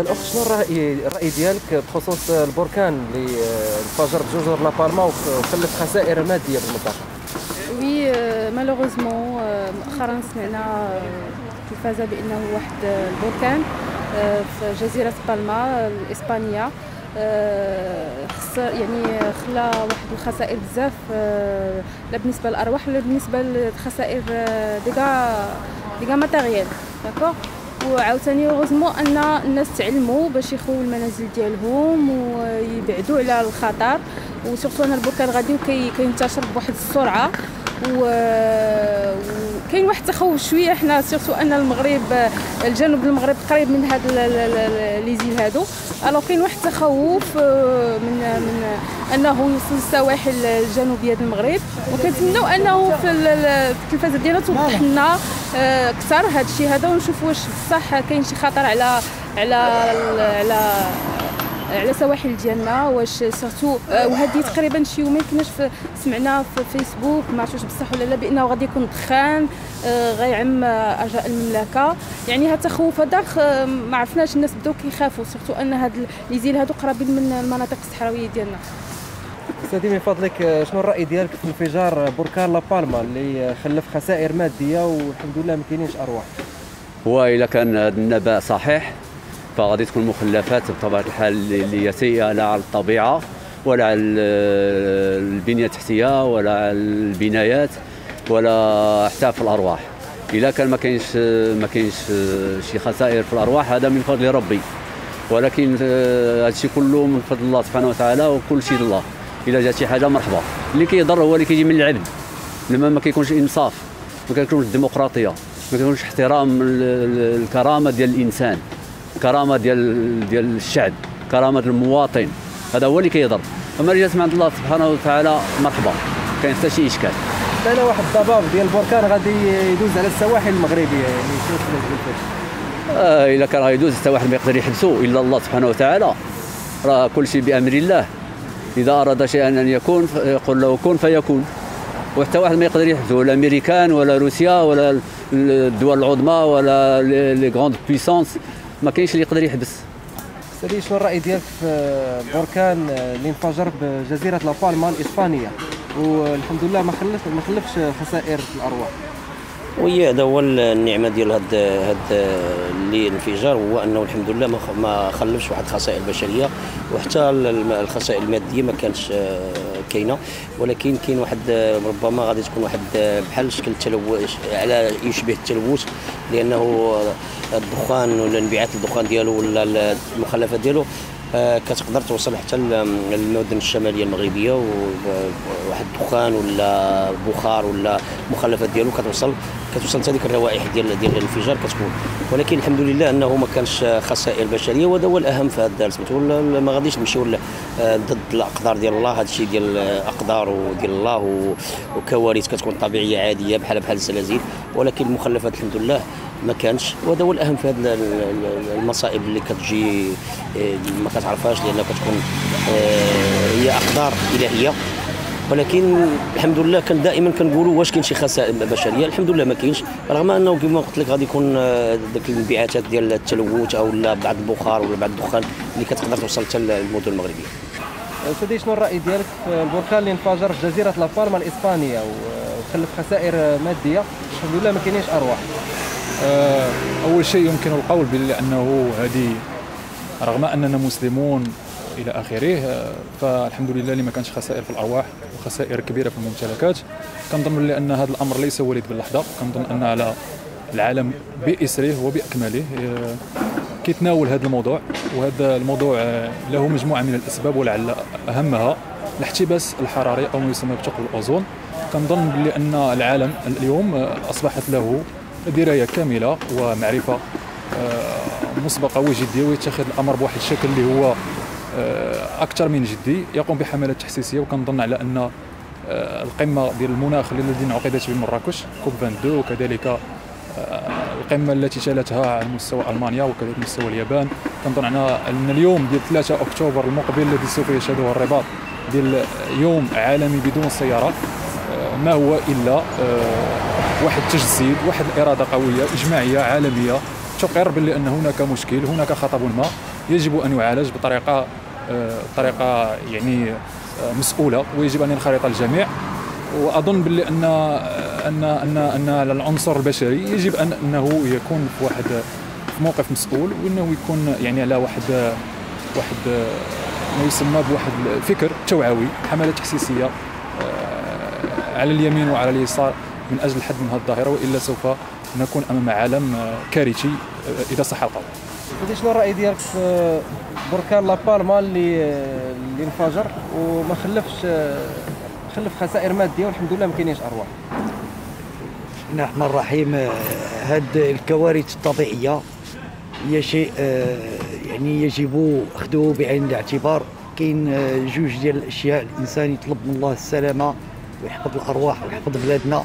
الاخت شنو الراي الرأي ديالك بخصوص البركان اللي انفجر بجزر لابالما وخلف خسائر مادية بالمنطقة oui malheureusement مؤخرا سمعنا في التلفازة بأنه واحد البركان في جزيرة بالما الإسبانية. يعني خلا واحد الخسائر بزاف لا بالنسبة للأرواح ولا بالنسبة للخسائر dégâts dégâts matériels d'accord وعاوتاني heureusement أن الناس تعلموا باش يخووا المنازل ديالهم ويبعدوا على الخطر و surtout أن البركان غادي كينتشر بواحد السرعة وكاين واحد التخوف شوية حنا surtout أن المغرب الجنوب المغرب قريب من هاد les îles هادو. alors كاين واحد التخوف من من أنه يوصل للسواحل الجنوبية ديال المغرب. وكنتمنوا أنه في التلفازه ديالنا توضح لنا أكثر هذا الشيء هذا ونشوف واش بصح كاين شي خطر على على على على سواحل ديالنا واش surtout وهذه تقريبا شي يومين كنا سمعنا في فيسبوك ما عرفتش بصح ولا لا بأنه غادي يكون دخان غيعم ارجاء المملكة. يعني هذا التخوف هذا ما عرفناش الناس بداو كيخافوا surtout أن هاد les îles هادو قرابين من المناطق الصحراوية ديالنا. سيدي من فضلك شنو الرأي ديالك في انفجار بركان لا بالما اللي خلف خسائر مادية والحمد لله ما كاينينش أرواح؟ هو إلا كان النبأ صحيح فغادي تكون مخلفات بطبيعة الحال اللي هي سيئه لا على الطبيعة ولا على البنية التحتية ولا على البنايات ولا حتى في الأرواح. إلا كان ما كاينش ما كاينش شي خسائر في الأرواح هذا من فضل ربي. ولكن هذا الشيء كله من فضل الله سبحانه وتعالى وكل شيء لله. إلا جات شي حاجة مرحبا. اللي كيضر هو اللي كيجي من العدل لما ما كيكونش إنصاف ما كيكونش الديمقراطية ما كيكونش احترام الكرامة ديال الإنسان. كرامة ديال ديال الشعب كرامة المواطن. هذا هو اللي كيضر أما اللي جات من عند الله سبحانه وتعالى مرحبا. كاين حتى شي إشكال. أنا واحد الضباب ديال البركان غادي يدوز على السواحل المغربيه يعني شنو آه إلا كان غيدوز السواحل ما يقدر يحبسوا إلا الله سبحانه وتعالى. راه كل شيء بأمر الله. إذا أراد شيئا أن يكون يقول له كن فيكون. وحتى واحد ما يقدر يحبسه ولا أمريكان ولا روسيا ولا الدول العظمى ولا les grandes puissances ما كاينش اللي يقدر يحبس. سيدي شنو الرأي ديالك في بركان اللي انفجر بجزيرة لابالما الإسبانية؟ والحمد لله ما خلفش ما خلفش خسائر في الأرواح. وي هذا هو النعمة ديال هاد هاد اللي الانفجار هو أنه الحمد لله ما خلفش واحد الخسائر بشرية وحتى الخسائر المادية ما كانش كاينة ولكن كاين واحد ربما غادي تكون واحد بحال شكل تلوث على يشبه التلوث لأنه الدخان ولا انبعاث الدخان ديالو ولا المخلفات ديالو كتقدر توصل حتى للمدن الشمالية المغربية وواحد الدخان ولا بخار ولا المخلفات ديالو كتوصل كتوصل حتى الروائح ديال ديال الانفجار كتكون. ولكن الحمد لله أنه ما كانش خسائر بشرية وهذا هو الأهم في هذا سميتو ما غاديش نمشيو ضد الأقدار ديال الله. هذا الشيء ديال اقدار وديال الله وكوارث كتكون طبيعية عادية بحال بحال الزلازل ولكن المخلفات الحمد لله ما كانش. وهذا هو الأهم في هذه المصائب اللي كتجي ما كتعرفهاش لأنها كتكون هي أقدار إلهية. ولكن الحمد لله كان دائما كنقولوا واش كاين شي خسائر بشرية. الحمد لله ما كاينش. رغم أنه كما قلت لك غادي يكون ذاك الانبعاثات ديال التلوث أو لا بعض البخار ولا بعض الدخان اللي كتقدر توصل حتى للمدن المغربية. سيدي شنو الرأي ديالك في البركان اللي انفجر في جزيرة لابالما الإسبانية وخلف خسائر مادية؟ الحمد لله ما كاينينش أرواح. أول شيء يمكن القول بأنه هذه رغم أننا مسلمون إلى آخره فالحمد لله اللي ما كانش خسائر في الأرواح وخسائر كبيرة في الممتلكات كنظن بان هذا الأمر ليس وليد باللحظة كنظن أن على العالم بإسره وبأكمله كيتناول هذا الموضوع وهذا الموضوع له مجموعة من الأسباب ولعل أهمها الاحتباس الحراري أو ما يسمى بثقب الأوزون. كنظن ان العالم اليوم أصبحت له دراية كاملة ومعرفة مسبقه وجديه ويتخذ الأمر بواحد الشكل اللي هو أكثر من جدي. يقوم بحملات تحسيسية وكنظن على أن القمة ديال المناخ التي انعقدت بمراكش كوب 22 وكذلك القمة التي تلتها على مستوى ألمانيا وكذلك مستوى اليابان. كنظن أن اليوم ديال 3 أكتوبر المقبل الذي سوف يشهده الرباط ديال يوم عالمي بدون السيارات ما هو إلا واحد التجسيد واحد الاراده قوية إجماعية عالمية تقر باللي أن هناك مشكل هناك خطب ما. يجب أن يعالج بطريقة آه، طريقة يعني آه، مسؤولة ويجب أن ينخرط الجميع. وأظن باللي أن أن أن أن العنصر البشري يجب أن أنه يكون في واحد موقف مسؤول وأنه يكون يعني على واحد واحد ما يسمى بواحد الفكر توعوي حملات تحسيسيه آه، على اليمين وعلى اليسار من أجل الحد من هذه الظاهرة وإلا سوف نكون أمام عالم آه، كارثي آه، إذا صح القول. شنو الرأي ديالك في بركان لابالما اللي اللي انفجر وما خلفش خلف خسائر مادية والحمد لله ما كاينينش أرواح. بسم الله الرحمن الرحيم هاد الكوارث الطبيعية هي شيء آه، يعني يجب أخذه بعين الاعتبار. كاين آه، جوج ديال الأشياء الإنسان يطلب من الله السلامة ويحفظ الأرواح ويحفظ بلادنا.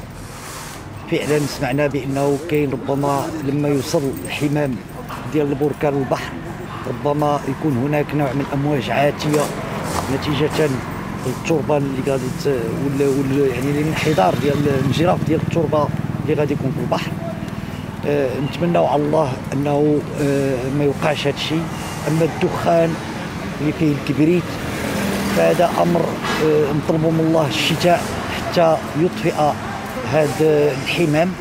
فعلا سمعنا بأنه كاين ربما لما يوصل الحمام ديال البركان البحر ربما يكون هناك نوع من امواج عاتية نتيجة التربه اللي غادي ولا يعني الانحدار ديال الانجراف ديال التربة اللي غادي يكون في البحر. آه نتمنوا على الله أنه آه ما يوقعش هذا الشيء. أما الدخان اللي فيه الكبريت فهذا أمر آه نطلبوا من الله الشتاء. حتى يطفئ هذا الحمام.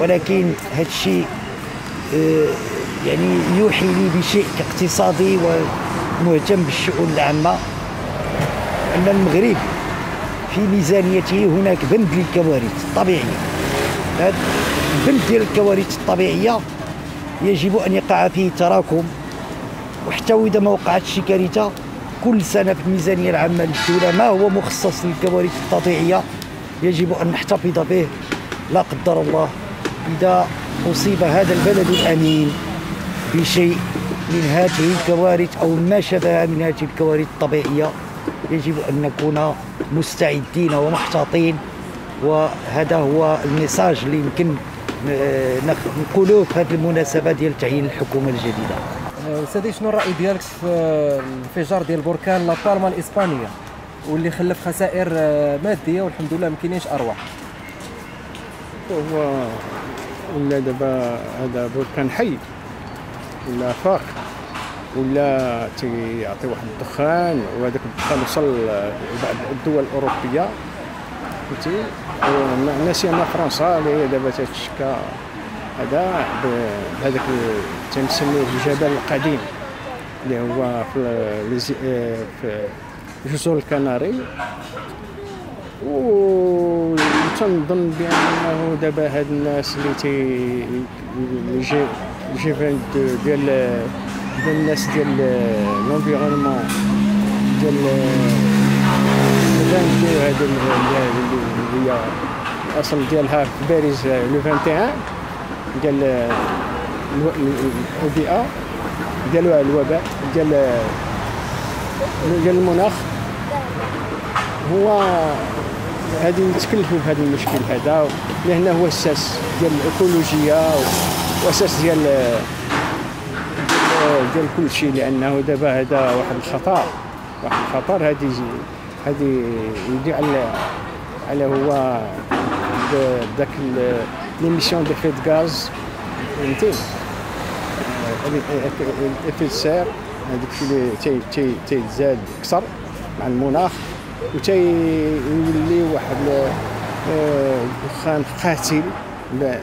ولكن هذا الشيء آه يعني يوحي لي بشيء اقتصادي ومهتم بالشؤون العامة. أن المغرب في ميزانيته هناك بند للكوارث الطبيعية. هذا البند ديال الكوارث الطبيعية يجب أن يقع فيه تراكم وحتى واذا ما وقعت شي كارثة كل سنة في الميزانيه العامه للدوله ما هو مخصص للكوارث الطبيعيه يجب أن نحتفظ به. لا قدر الله إذا أصيب هذا البلد الأمين بشيء من هذه الكوارث أو ما شابه من هذه الكوارث الطبيعية. يجب أن نكون مستعدين ومحتاطين. وهذا هو الميساج اللي يمكن آه، نقولوه في هذه المناسبة ديال تعيين الحكومة الجديدة. سيدي شنو الرأي ديالك في الانفجار ديال بركان لا بالما الاسبانيه واللي خلف خسائر آه، مادية والحمد لله ما كاينينش أرواح؟ هو ولا دابا هذا بركان حي ولا فاق ولا تيعطي واحد الدخان وهذاك الدخان وصل لبعض الدول الأوروبية فهمتي؟ ناسي فرنسا اللي هي دابا تتشكى هذا بهذاك تنسميه الجبل القديم اللي هو في في جزر الكناري. و تنظن بأنه دابا هاد الناس اللي تي الجيفان ديال ديال الناس ديال لونفيرونمون ديال الفانتو هذا اللي هي الاصل ديالها في باريس لو 21 ديال الاوبئه ديال الوباء ديال ديال المناخ. هو هذه يتكلفوا بهذا المشكل هذا لهنا هو الاساس ديال الايكولوجيا واساس ديال ديال كل شيء لأنه دابا هذا واحد الخطر. واحد الخطر هذه هذه يدي على على هو ذاك l'émission d'effet gaz فهمتي سير هذاك الشيء اللي تي تيزاد أكثر مع المناخ وتيولي واحد دخان قاتل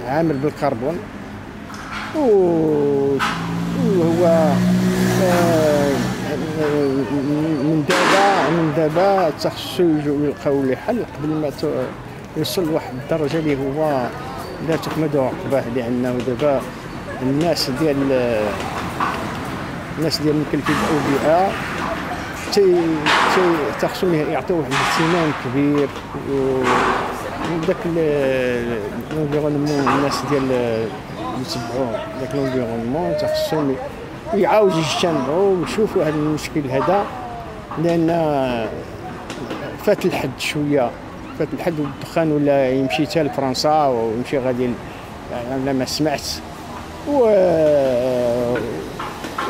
عامل بالكربون. وهو آه، من دابا من دابا تخصو يلقاو لي حل قبل ما يوصل لواحد الدرجة اللي هو لا تحمد عقباه لأنه دابا الناس ديال الناس ديال مكلفين الاوبئه تي تي تخصهم يعطيو واحد الاهتمام كبير. وداك ال environnement الناس ديال يتبعوا داك l'environnement تخصهم يعاودوا يجتمعوا ويشوفوا هذا المشكل هذا لأن فات الحد شوية. فات الحد والدخان ولا يمشي حتى لفرنسا ويمشي غادي أنا ما سمعت. و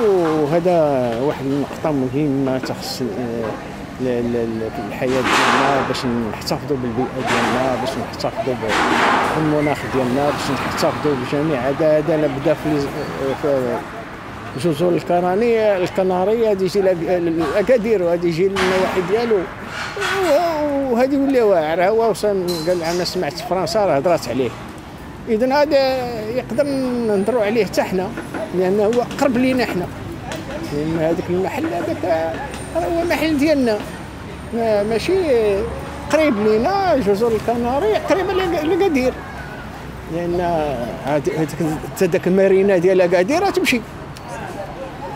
وهذا واحد النقطة مهمة تخص الحياة ديالنا باش نحتفظوا بالبيئة ديالنا باش نحتفظوا بالمناخ ديالنا باش نحتفظوا بجميع هذا هذا بدا في لز- في جزر الكنارية الكنارية هذه يجي لأك- لأكادير وهذه يجي للنواحي ديالو. وهذه يولي واعر هو وصل قال أنا سمعت فرنسا راه هضرات عليه. اذا هذا يقدر نهضروا عليه حتى حنا لأنه هو قرب لينا حنا. لأن هذاك المحل هذاك هو محل ديالنا. ما- ماشي قريب لينا جزر الكناري قريبه لأكادير لأن هذيك حتى داك المارينا ديال اكادير تمشي.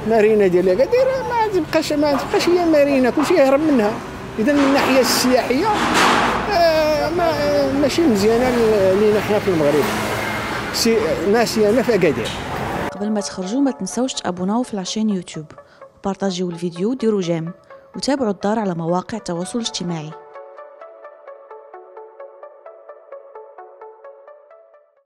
مارينا ديال اكادير ما تبقاش ما تبقاش هي مارينا كلشي يهرب منها. اذا من الناحية السياحية ما آه، ماشي مزيانه لينا حنا في المغرب. سي ناسيانا في أكادير. قبل ما تخرجوا ما تنسوش تابوناو في la chaîne YouTube. وبارطاجيو الفيديو وديروا j'aime. وتابعوا الدار على مواقع التواصل الاجتماعي.